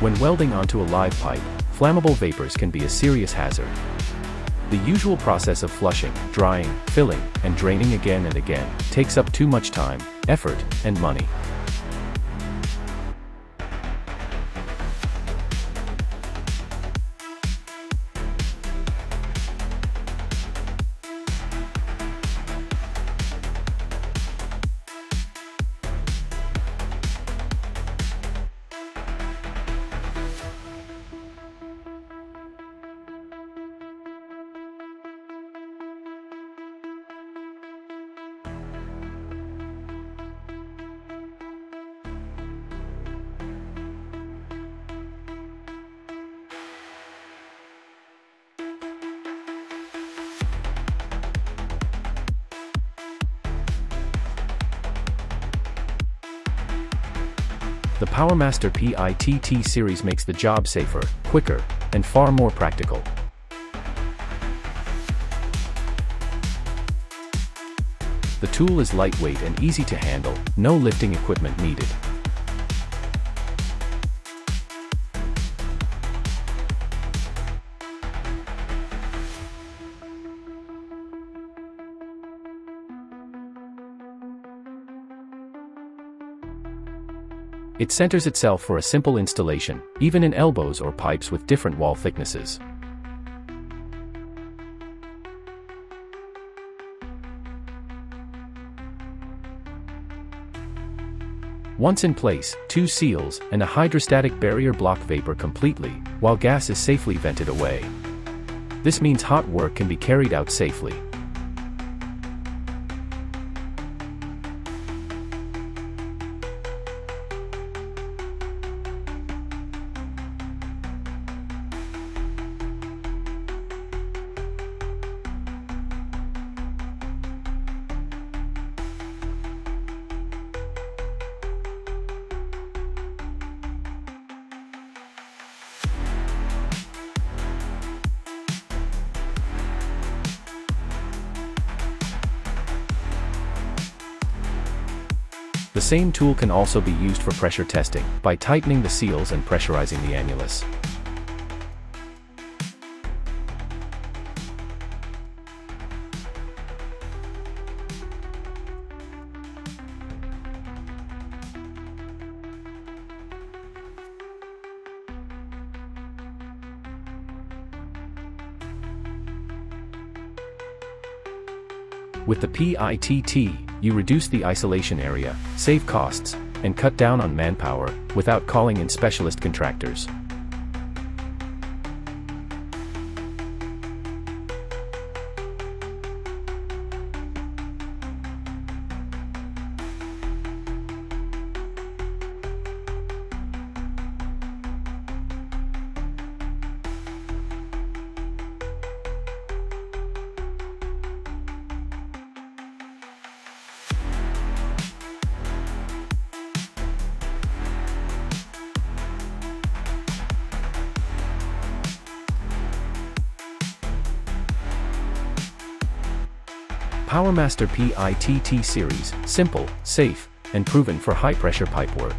When welding onto a live pipe, flammable vapors can be a serious hazard. The usual process of flushing, drying, filling, and draining again and again takes up too much time, effort, and money. The PowerMaster PITT series makes the job safer, quicker, and far more practical. The tool is lightweight and easy to handle, no lifting equipment needed. It centers itself for a simple installation, even in elbows or pipes with different wall thicknesses. Once in place, two seals and a hydrostatic barrier block vapor completely, while gas is safely vented away. This means hot work can be carried out safely. The same tool can also be used for pressure testing, by tightening the seals and pressurizing the annulus. With the PITT, you reduce the isolation area, save costs, and cut down on manpower, without calling in specialist contractors. PowerMaster PITT series, simple, safe, and proven for high-pressure pipe work.